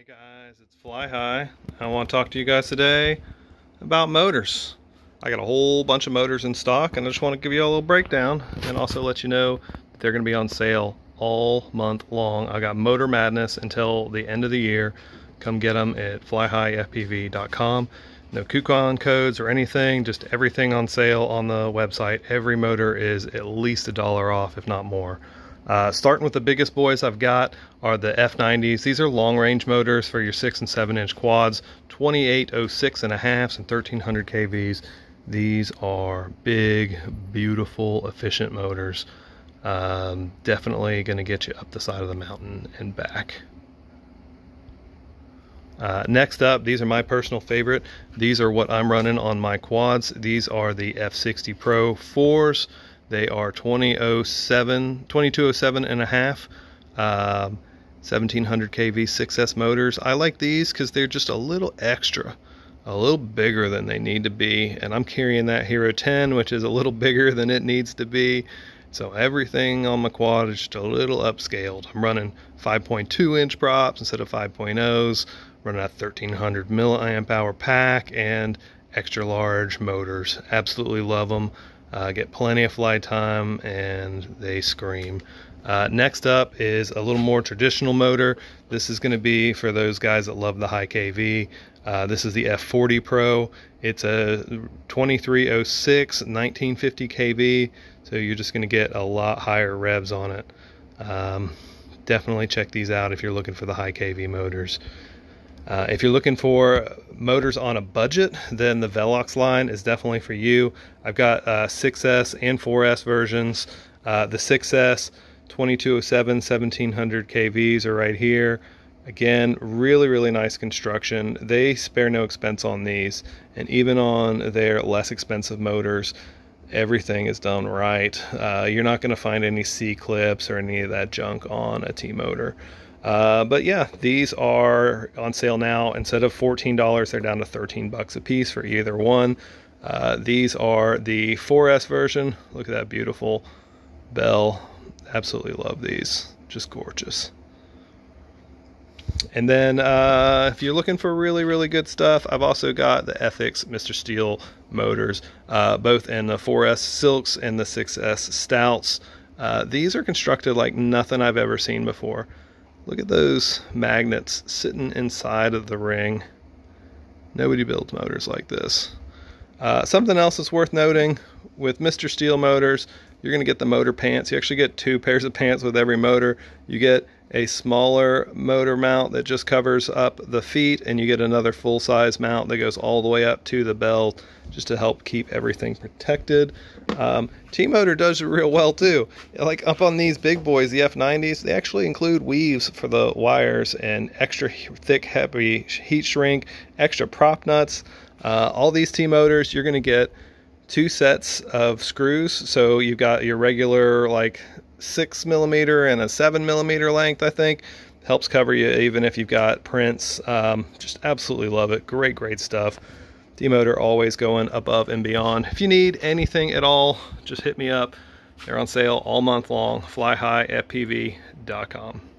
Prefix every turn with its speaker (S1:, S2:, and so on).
S1: Hey guys, it's Fly High. I want to talk to you guys today about motors. I got a whole bunch of motors in stock and I just want to give you a little breakdown and also let you know they're going to be on sale all month long. I got Motor Madness until the end of the year. Come get them at flyhighfpv.com. No coupon codes or anything, just everything on sale on the website. Every motor is at least a dollar off, if not more. Uh, starting with the biggest boys I've got are the F90s. These are long range motors for your 6 and 7 inch quads, 2806 and a halfs and 1300 kVs. These are big, beautiful, efficient motors. Um, definitely going to get you up the side of the mountain and back. Uh, next up, these are my personal favorite. These are what I'm running on my quads. These are the F60 Pro 4s. They are 2007, 2207 and a half, um, 1700 kV 6S motors. I like these because they're just a little extra, a little bigger than they need to be. And I'm carrying that Hero 10, which is a little bigger than it needs to be. So everything on my quad is just a little upscaled. I'm running 5.2 inch props instead of 5.0s, running a 1300 milliamp hour pack and extra large motors. Absolutely love them uh, get plenty of fly time and they scream. Uh, next up is a little more traditional motor. This is going to be for those guys that love the high KV. Uh, this is the F40 Pro. It's a 2306 1950 kV, so you're just going to get a lot higher revs on it. Um, definitely check these out if you're looking for the high KV motors. Uh, if you're looking for motors on a budget, then the Velox line is definitely for you. I've got uh, 6S and 4S versions. Uh, the 6S 2207 1700 kVs are right here. Again, really, really nice construction. They spare no expense on these, and even on their less expensive motors, everything is done right. Uh, you're not going to find any C clips or any of that junk on a T motor. Uh, but yeah, these are on sale now. Instead of $14, they're down to 13 bucks a piece for either one. Uh, these are the 4S version. Look at that beautiful bell. Absolutely love these. Just gorgeous. And then uh, if you're looking for really, really good stuff, I've also got the ETHiX Mr. Steel motors, uh, both in the 4S Silks and the 6S Stouts. Uh, these are constructed like nothing I've ever seen before. Look at those magnets sitting inside of the ring. Nobody builds motors like this. Uh, something else that's worth noting with Mr. Steel motors, you're going to get the motor pants. You actually get two pairs of pants with every motor. You get a smaller motor mount that just covers up the feet and you get another full-size mount that goes all the way up to the belt just to help keep everything protected um, T-Motor does it real well too like up on these big boys the F90s they actually include weaves for the wires and extra thick heavy heat shrink extra prop nuts uh, all these T-Motors you're going to get two sets of screws so you've got your regular like six millimeter and a seven millimeter length, I think. Helps cover you even if you've got prints. Um, just absolutely love it. Great, great stuff. T-Motor always going above and beyond. If you need anything at all, just hit me up. They're on sale all month long. FlyHighFPV.com.